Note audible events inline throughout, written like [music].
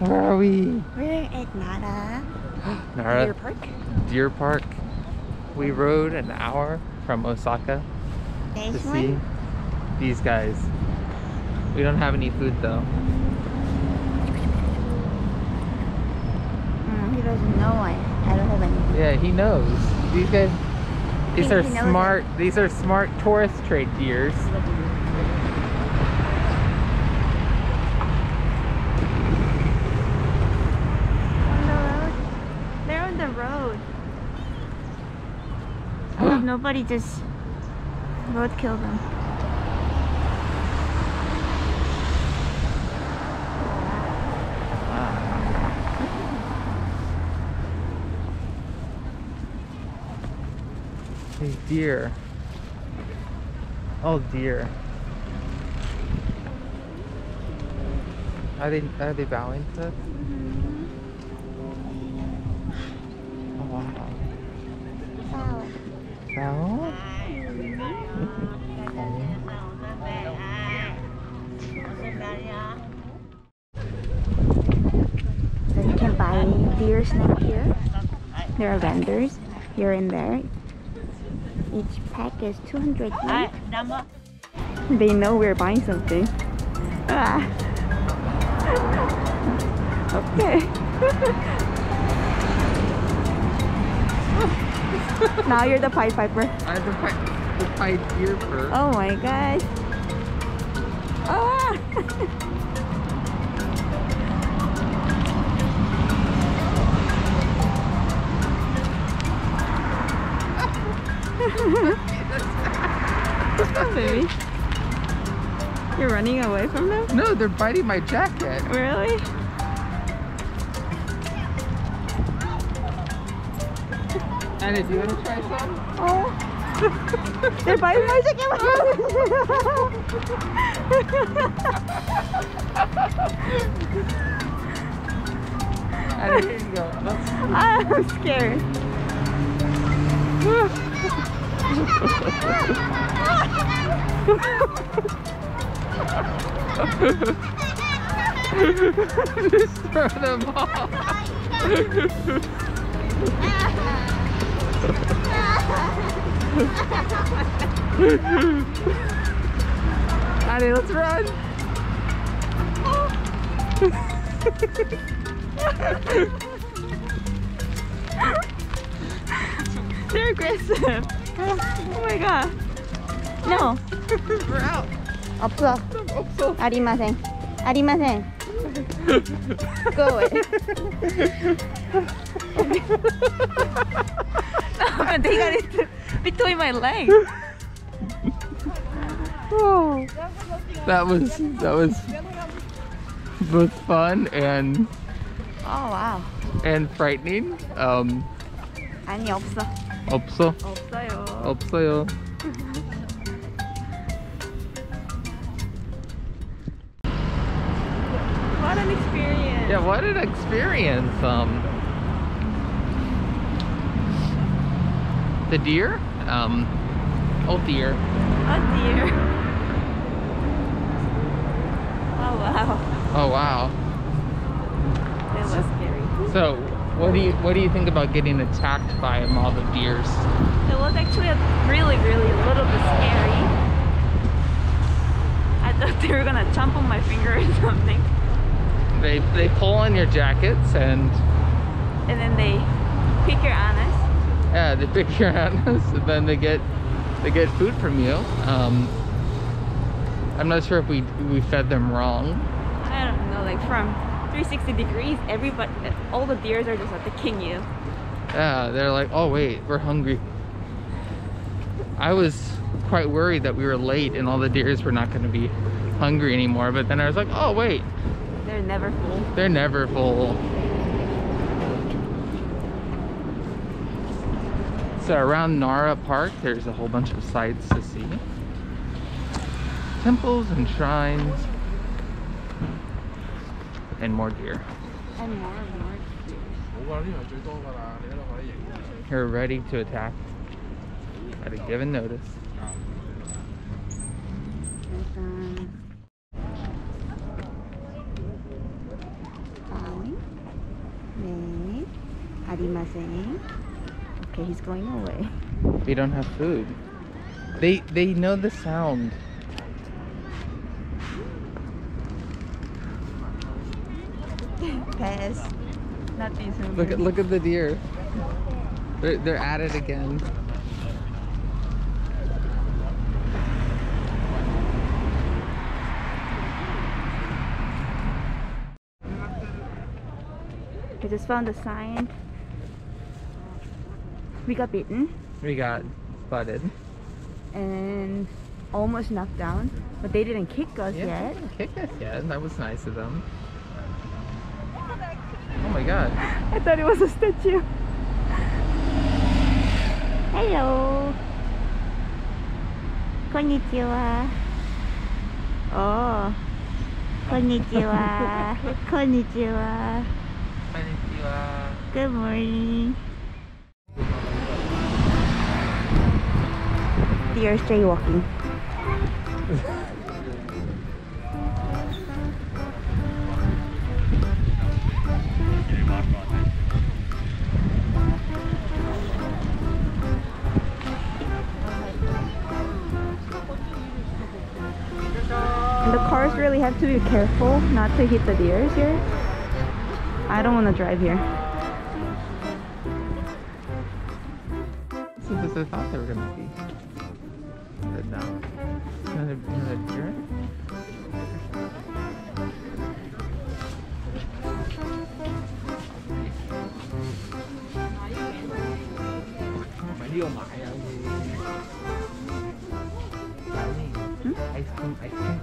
Where are we? We're at Nara Nara Deer Park. Deer Park. We rode an hour from Osaka to This see one. these guys. We don't have any food though. Mm, he doesn't know I, I don't have any. Yeah, he knows. These guys, these are he knows it. smart. These are smart tourist trade deers. On the road. They're on the road. [gasps] Nobody just road kill them. Hey, deer. Oh dear. Are they are they bowing to us? Oh wow. Bow? So you can buy deer snack here. There are vendors here and there. Each pack is 200 yen. They know we're buying something. Ah. [laughs] okay. [laughs] now you're the Pied Piper. I have the pied, the pied deer fur. Oh my god. Ah. [laughs] [laughs] Baby. You're running away from them? No, they're biting my jacket. Really? Anna, do you want to try some? Oh. [laughs] They're biting my [laughs] Anna, here you go. I'm scared. Just throw them off. Annie, let's run. They're aggressive. Oh my god. No. We're [laughs] out. 없어. 없어. 아리마생. 아리마생. Go away. no, they got it between my legs. Oh. That was that was both fun and Oh wow. and frightening. Um, 아니 없어. 없어. 없어요. 없어요. What an experience. Yeah, what an experience. Um, the deer. Um, oh dear. Oh dear. Oh wow. Oh wow. That was scary. So, what do you what do you think about getting attacked by a mob of deers? It was actually a really, really a little bit scary. I thought they were gonna jump on my finger or [laughs] something. They they pull on your jackets and And then they pick your anus. yeah, they pick your [laughs] anus and then they get they get food from you. Um, I'm not sure if we we fed them wrong. I don't know, like from 360 degrees, everybody, all the deers are just attacking you. Yeah, they're like, oh wait, we're hungry. I was quite worried that we were late and all the deers were not going to be hungry anymore. But then I was like, oh wait, They're never full. they're never full. So around Nara Park, there's a whole bunch of sights to see. Temples and shrines and more deer. And more and more deer. You're ready to attack at a given notice. Okay, he's going away. We don't have food. They they know the sound. Not these Look at look at the deer. They're they're at it again. We just found a sign. We got beaten We got butted. and almost knocked down, but they didn't kick us Yeah, yet. they didn't kick us yet. That was nice of them. Oh my god. I thought it was a statue. Hello. Konnichiwa. Oh. Konnichiwa. [laughs] Konnichiwa. Konnichiwa. Good morning. Deer jaywalking. [laughs] And the cars really have to be careful not to hit the deers here. I don't want to drive here. This is I thought they were gonna be. But no. Another, another deer? Cream, ice cream, ice cream.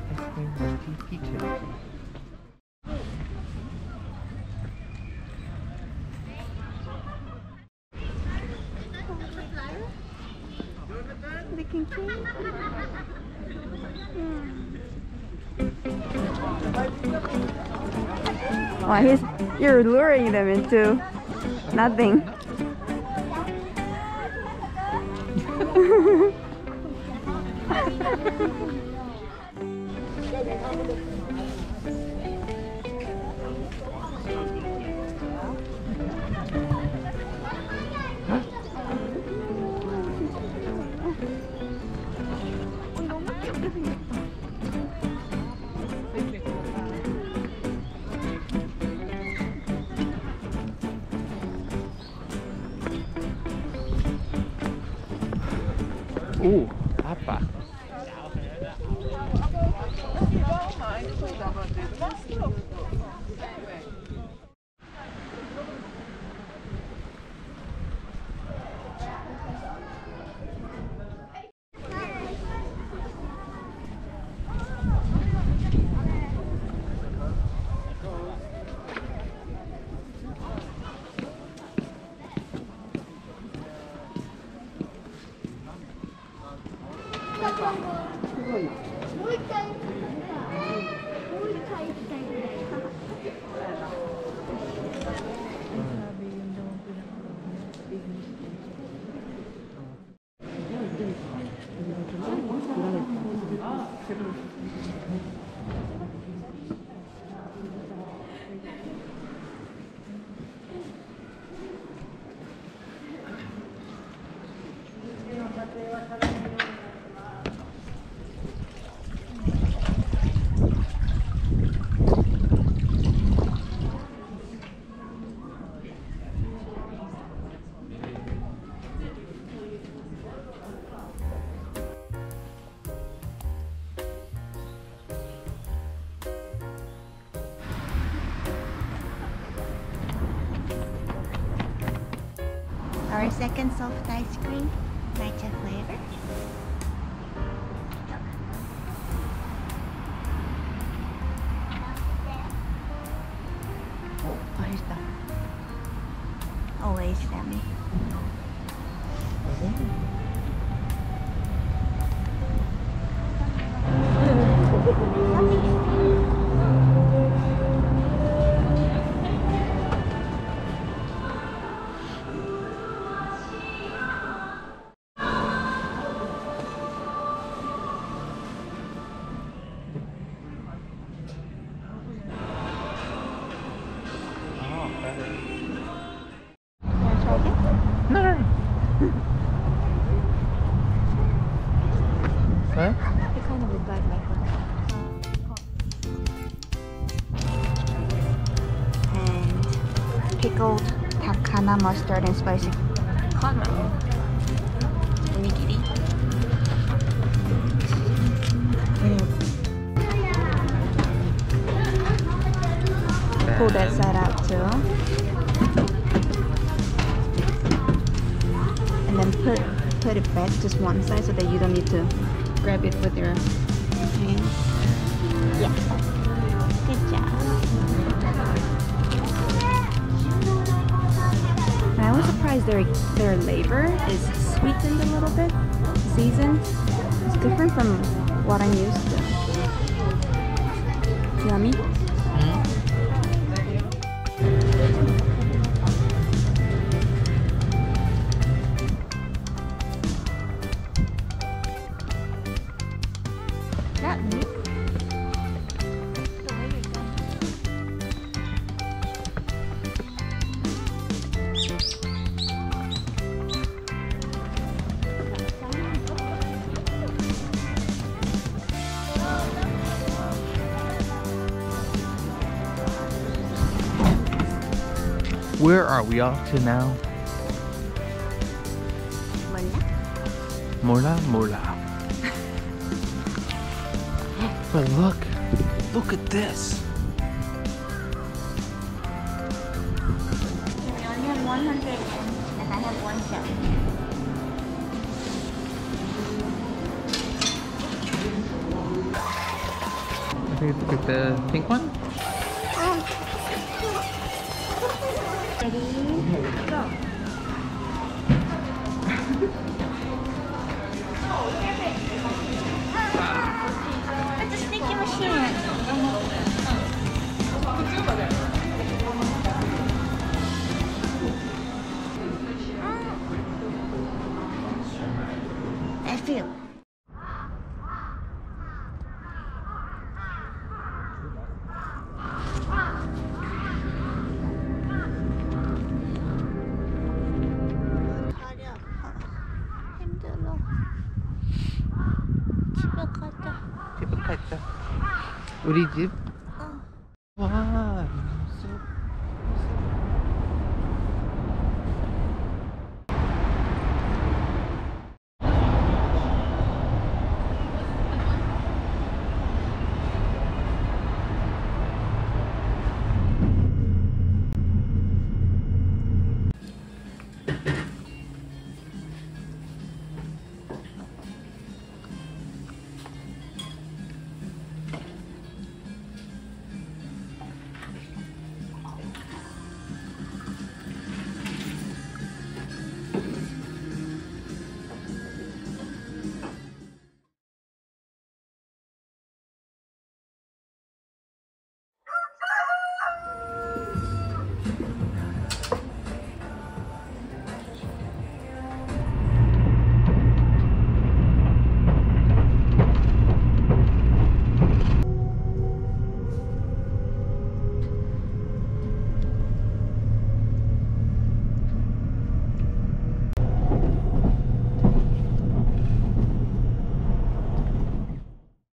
Wow, he's you're luring them into nothing. 哈哈哈哈哈！Uh, rapaz. 치를 Our second soft ice cream, matcha flavor. 맛있다. Always yummy. [laughs] mustard and spicy. Onigiri. Pull that side out too. And then put put it back just one side so that you don't need to grab it with your I their their labor is sweetened a little bit, seasoned. It's different from what I'm used to. Yummy. Where are we off to now? Mola Mola. [laughs] but look, look at this. We only have 100 and I have one shot. I think it's like the pink one. 知道。那我这边被。 힘들어. 집에 가자. 집에 가자. 우리 집